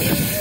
Yeah.